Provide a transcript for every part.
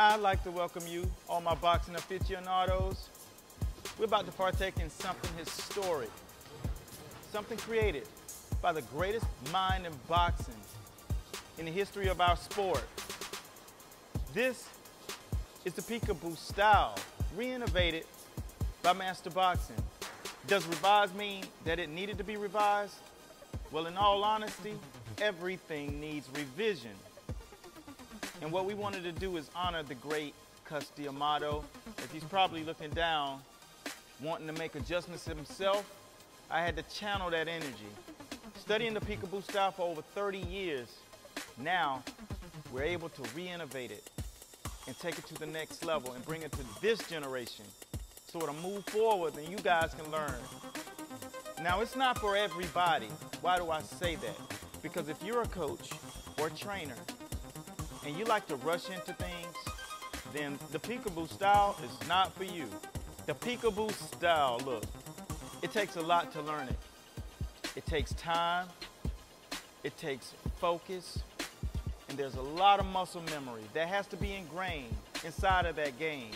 I'd like to welcome you, all my boxing aficionados. We're about to partake in something historic, something created by the greatest mind in boxing in the history of our sport. This is the peekaboo style, re-innovated by Master Boxing. Does revise mean that it needed to be revised? Well, in all honesty, everything needs revision. And what we wanted to do is honor the great Cus D'Amato. If he's probably looking down, wanting to make adjustments himself, I had to channel that energy. Studying the peekaboo style for over 30 years, now we're able to re-innovate it and take it to the next level and bring it to this generation so it'll move forward and you guys can learn. Now, it's not for everybody. Why do I say that? Because if you're a coach or a trainer and you like to rush into things, then the peekaboo style is not for you. The peekaboo style, look, it takes a lot to learn it. It takes time, it takes focus, and there's a lot of muscle memory that has to be ingrained inside of that game.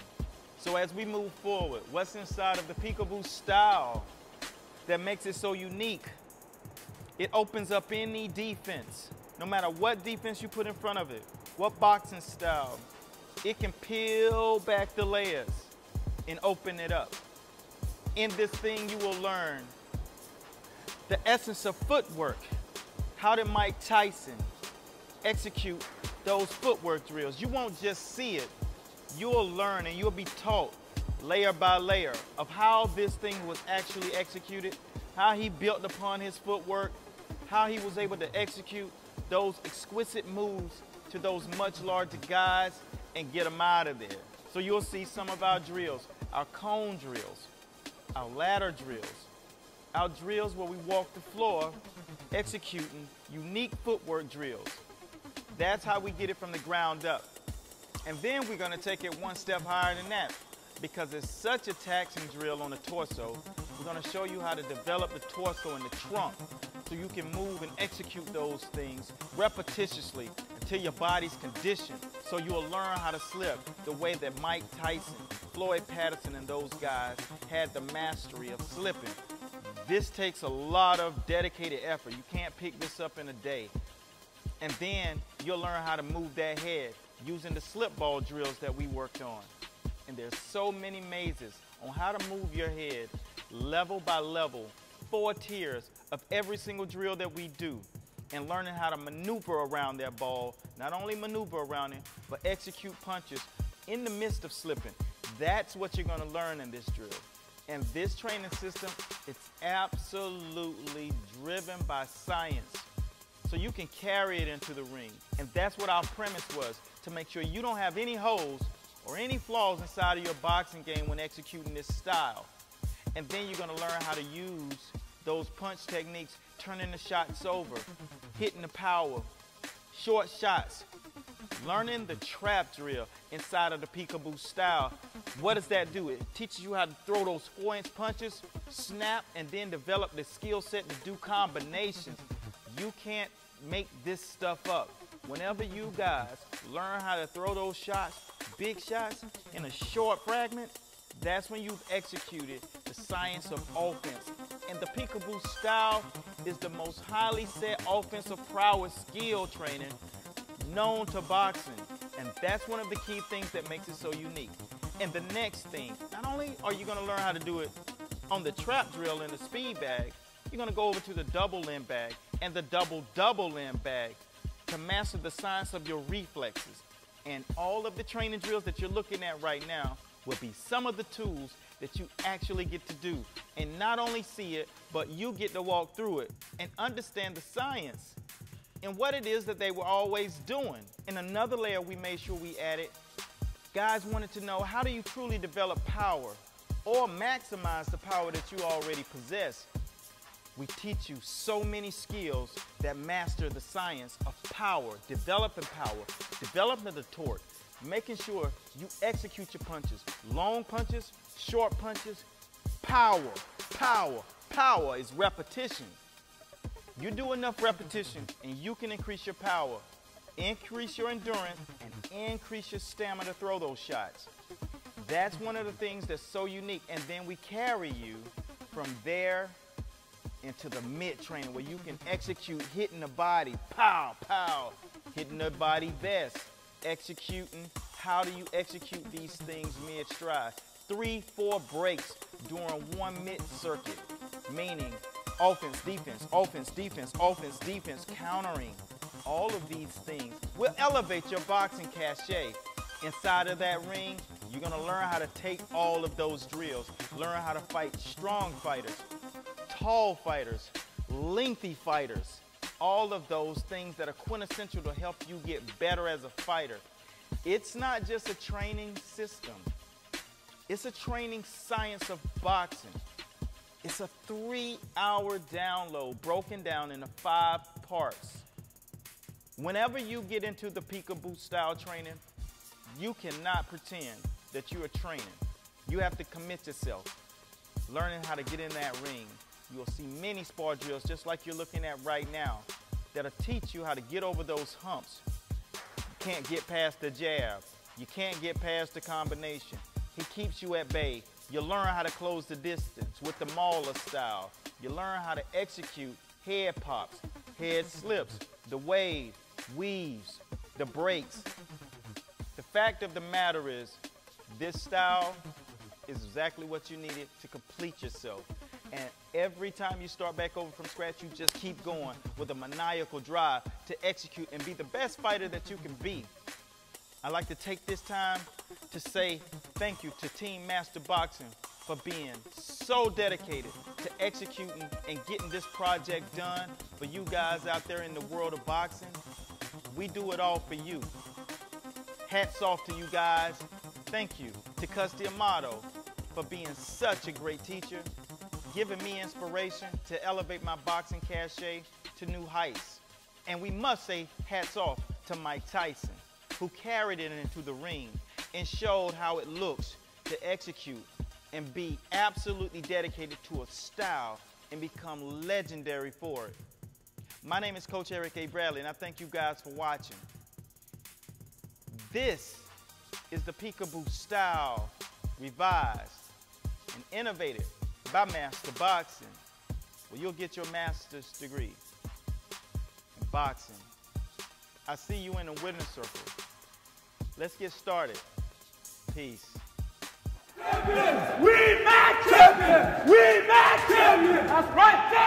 So as we move forward, what's inside of the peekaboo style that makes it so unique? It opens up any defense, no matter what defense you put in front of it, what boxing style. It can peel back the layers and open it up. In this thing, you will learn the essence of footwork. How did Mike Tyson execute those footwork drills? You won't just see it, you'll learn and you'll be taught layer by layer of how this thing was actually executed, how he built upon his footwork, how he was able to execute those exquisite moves to those much larger guys and get them out of there. So you'll see some of our drills, our cone drills, our ladder drills, our drills where we walk the floor executing unique footwork drills. That's how we get it from the ground up. And then we're gonna take it one step higher than that because it's such a taxing drill on the torso. We're gonna show you how to develop the torso and the trunk so you can move and execute those things repetitiously until your body's conditioned. So you'll learn how to slip the way that Mike Tyson, Floyd Patterson, and those guys had the mastery of slipping. This takes a lot of dedicated effort. You can't pick this up in a day. And then you'll learn how to move that head using the slip ball drills that we worked on. And there's so many mazes on how to move your head level by level, four tiers of every single drill that we do and learning how to maneuver around that ball, not only maneuver around it, but execute punches in the midst of slipping. That's what you're gonna learn in this drill. And this training system, it's absolutely driven by science. So you can carry it into the ring. And that's what our premise was, to make sure you don't have any holes or any flaws inside of your boxing game when executing this style. And then you're gonna learn how to use those punch techniques, turning the shots over, hitting the power, short shots, learning the trap drill inside of the peekaboo style. What does that do? It teaches you how to throw those four inch punches, snap, and then develop the skill set to do combinations. You can't make this stuff up. Whenever you guys learn how to throw those shots, big shots, in a short fragment, that's when you've executed the science of offense. And the peekaboo style is the most highly set offensive prowess skill training known to boxing. And that's one of the key things that makes it so unique. And the next thing, not only are you gonna learn how to do it on the trap drill in the speed bag, you're gonna go over to the double limb bag and the double double limb bag to master the science of your reflexes. And all of the training drills that you're looking at right now will be some of the tools that you actually get to do. And not only see it, but you get to walk through it and understand the science and what it is that they were always doing. In another layer we made sure we added, guys wanted to know how do you truly develop power or maximize the power that you already possess. We teach you so many skills that master the science of power, developing power, developing the torque, making sure you execute your punches. Long punches, short punches, power, power, power is repetition. You do enough repetition and you can increase your power increase your endurance, and increase your stamina to throw those shots. That's one of the things that's so unique. And then we carry you from there into the mitt training where you can execute hitting the body, pow, pow, hitting the body best, executing. How do you execute these things mid stride? Three, four breaks during one mid circuit, meaning offense, defense, offense, defense, offense, defense, countering. All of these things will elevate your boxing cachet. Inside of that ring, you're gonna learn how to take all of those drills, learn how to fight strong fighters, tall fighters, lengthy fighters, all of those things that are quintessential to help you get better as a fighter. It's not just a training system. It's a training science of boxing. It's a three hour download broken down into five parts. Whenever you get into the peekaboo style training, you cannot pretend that you are training. You have to commit yourself, learning how to get in that ring. You'll see many spar drills just like you're looking at right now that'll teach you how to get over those humps. You can't get past the jab. You can't get past the combination. He keeps you at bay. You learn how to close the distance with the Mauler style. You learn how to execute head pops, head slips, the wave, weaves, the breaks. The fact of the matter is, this style is exactly what you needed to complete yourself. And every time you start back over from scratch, you just keep going with a maniacal drive to execute and be the best fighter that you can be. I'd like to take this time to say thank you to Team Master Boxing for being so dedicated to executing and getting this project done for you guys out there in the world of boxing. We do it all for you. Hats off to you guys. Thank you to Cus D'Amato for being such a great teacher, giving me inspiration to elevate my boxing cachet to new heights. And we must say hats off to Mike Tyson, who carried it into the ring and showed how it looks to execute and be absolutely dedicated to a style and become legendary for it. My name is Coach Eric A. Bradley, and I thank you guys for watching. This is the Peekaboo style revised and innovated by Master Boxing, where you'll get your master's degree in boxing. I see you in the winner's circle. Let's get started. Peace. Champions! We match champions! We match champions! That's right!